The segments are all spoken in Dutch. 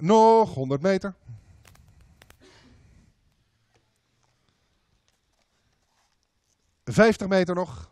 Nog 100 meter. Vijftig meter nog.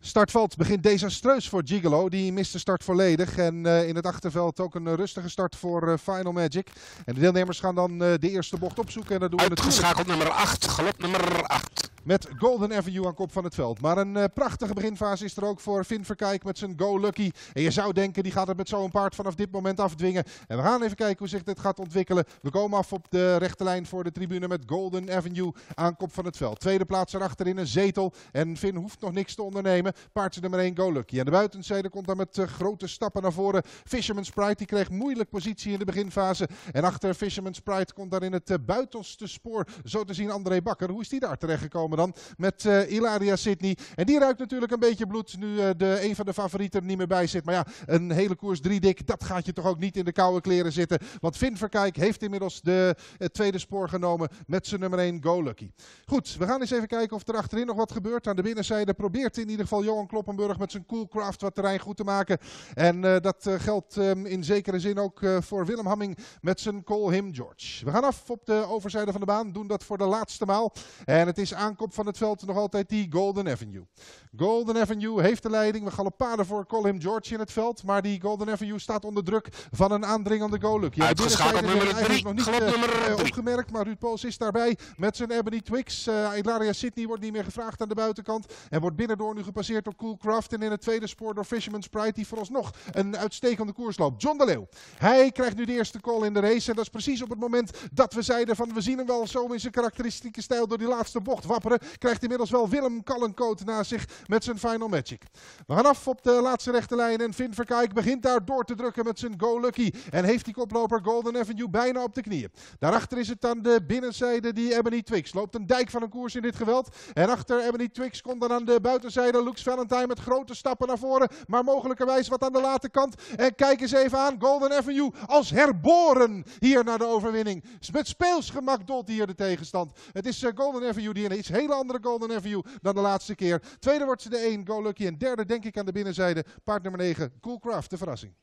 Startvalt begint desastreus voor Gigolo. Die mist de start volledig. En uh, in het achterveld ook een rustige start voor uh, Final Magic. En de deelnemers gaan dan uh, de eerste bocht opzoeken. En dat doen we nummer 8, galop nummer 8. Met Golden Avenue aan kop van het veld. Maar een uh, prachtige beginfase is er ook voor Finn Verkijk met zijn Go Lucky. En je zou denken, die gaat het met zo'n paard vanaf dit moment afdwingen. En we gaan even kijken hoe zich dit gaat ontwikkelen. We komen af op de rechte lijn voor de tribune met Golden Avenue aan kop van het veld. Tweede plaats erachter in een zetel. En Finn hoeft nog niks te ondernemen. Paardje nummer 1 Go Lucky. Aan de buitenzijde komt daar met uh, grote stappen naar voren. Fisherman Sprite die kreeg moeilijk positie in de beginfase. En achter Fisherman Sprite komt daar in het uh, buitenste spoor zo te zien André Bakker. Hoe is die daar terechtgekomen? Dan met uh, Ilaria Sydney. En die ruikt natuurlijk een beetje bloed nu uh, de, een van de favorieten er niet meer bij zit. Maar ja, een hele koers drie dik, dat gaat je toch ook niet in de koude kleren zitten. Want Finn Verkijk heeft inmiddels de, het tweede spoor genomen met zijn nummer 1 Go Lucky. Goed, we gaan eens even kijken of er achterin nog wat gebeurt. Aan de binnenzijde probeert in ieder geval Johan Kloppenburg met zijn Coolcraft wat terrein goed te maken. En dat geldt um, in zekere zin ook voor Willem Hamming met zijn Call Him George. We gaan af op de overzijde van de baan, doen dat voor de laatste maal. En het is aankomst kop van het veld nog altijd die Golden Avenue. Golden Avenue heeft de leiding. We galopperen voor Colin George in het veld. Maar die Golden Avenue staat onder druk van een aandringende Goluk. Ja, Uitgeschakeld nummer 3. nog niet uh, opgemerkt. Maar Ruud Pools is daarbij met zijn Ebony Twix. Uh, Ilaria Sydney wordt niet meer gevraagd aan de buitenkant. En wordt binnendoor nu gepasseerd door Coolcraft. En in het tweede spoor door Fisherman Sprite. Die vooralsnog een uitstekende koers loopt. John de Leeuw. Hij krijgt nu de eerste call in de race. En dat is precies op het moment dat we zeiden van we zien hem wel zo in zijn karakteristieke stijl door die laatste bocht wapperen krijgt inmiddels wel Willem Kallenkoot naast zich met zijn Final Magic. We gaan af op de laatste rechte lijn en Finn Verkijk begint daar door te drukken met zijn Go Lucky. En heeft die koploper Golden Avenue bijna op de knieën. Daarachter is het aan de binnenzijde die Ebony Twix. Loopt een dijk van een koers in dit geweld. En achter Ebony Twix komt dan aan de buitenzijde Lux Valentine met grote stappen naar voren. Maar mogelijkerwijs wat aan de late kant. En kijk eens even aan Golden Avenue als herboren hier naar de overwinning. Met speels gemak hier de tegenstand. Het is uh, Golden Avenue die in iets hele andere Golden Avenue dan de laatste keer. Tweede wordt ze de 1, Go Lucky. En derde denk ik aan de binnenzijde, paard nummer 9, Coolcraft, de verrassing.